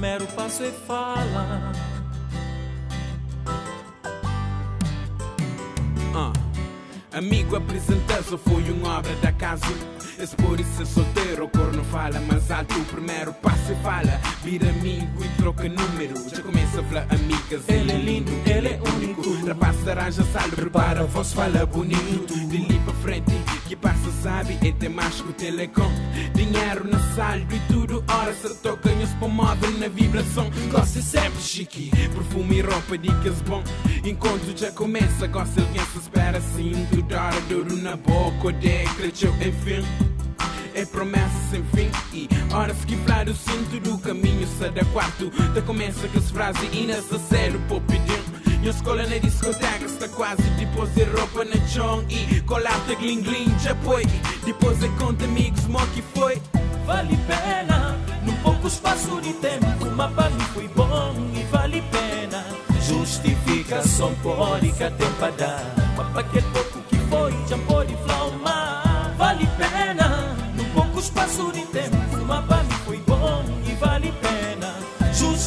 primeiro passo é fala. Uh. Amigo apresenta-se foi uma obra da casa Esse por isso é solteiro, o corno fala mais alto O primeiro passo e fala Vira amigo e troca número Já começa a falar amigas Ele é lindo, ele é único Rapaz aranja saldo, prepara a voz, fala bonito De ali frente, que passa sabe? É tem mais que o telecom. Dinheiro na saldo e tudo Hora se toca para móvel na vibração. Gosta sempre chique Perfume e roupa, dicas bom. Enquanto já começa, gosta alguém se espera Tudo hora, duro na boca, odeia, cresceu, enfim. É promessa sem fim E horas que falar o cinto do caminho Sai da quarto, da começa que se frase E nessa sério, pô Minha escola na discoteca está quase Depois de roupa na chão E colata gling gling já foi Depois é conta amigos, mo que foi Vale pena, num pouco espaço de tempo para mim foi bom e vale pena Justificação pórica tempada Mas para que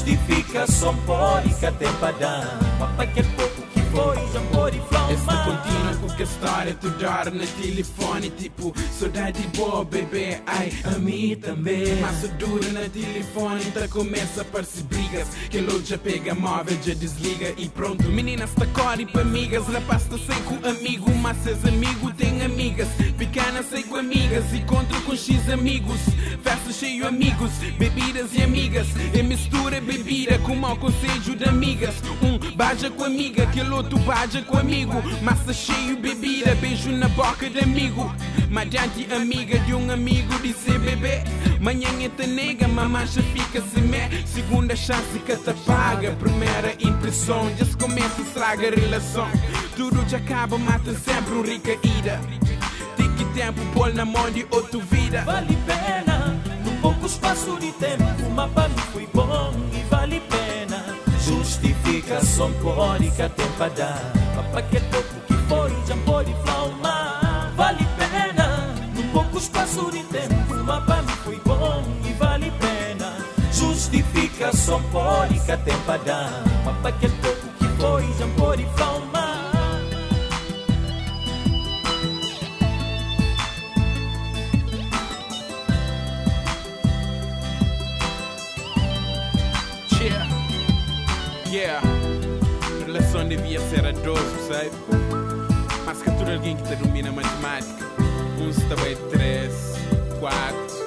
Justificação pórica tempada Mas para aquele pouco que foi já pode Esta flaumar contínua com que história tu dora no telefone Tipo, saudade boa, bebê, ai, a mim também. Mas dura no telefone, então começa a aparecer brigas Que ele já pega móvel, já desliga e pronto. Meninas tá core para amigas, rapaz tá sem com amigo Mas seus amigos têm amigas, pequena sei com amigas Encontro com X amigos, festa cheio amigos Bebidas e amigas, e mistura bebida com mau conselho de amigas. Um baja com amiga, aquele outro baja com amigo. Massa cheio bebida, beijo na boca de amigo. Madiante amiga de um amigo disse bebê. Manhã te nega, mamacha fica sem mé Segunda chance que te paga Primeira impressão, já se começa estraga a relação. Tudo já acaba, mata sempre um ida Tique tempo, pôr na mão de outra vida. Vale pena, num pouco espaço de tempo Uma Pórica tempada pouco que foi já pode flaumar Vale pena, num pouco espaço de tempo Uma para mim foi bom e vale pena. Justificação pórica tempada pouco que foi já pode flaumar Yeah, yeah. Relação devia ser a 12, sabe? Mas tudo alguém que te domina matemática. Um também três, quatro,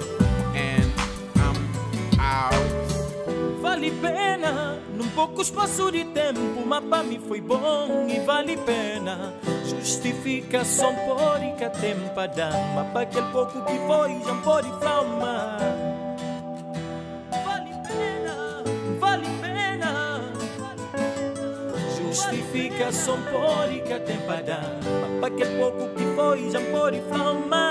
and I'm out. Vale pena, num pouco espaço de tempo, mas para mim foi bom e vale pena. Justificação pórica tempada, mas para aquele pouco que foi já pode flaumar. Justificação pórica tempada, mas para aquele pouco que foi já pode flaumar.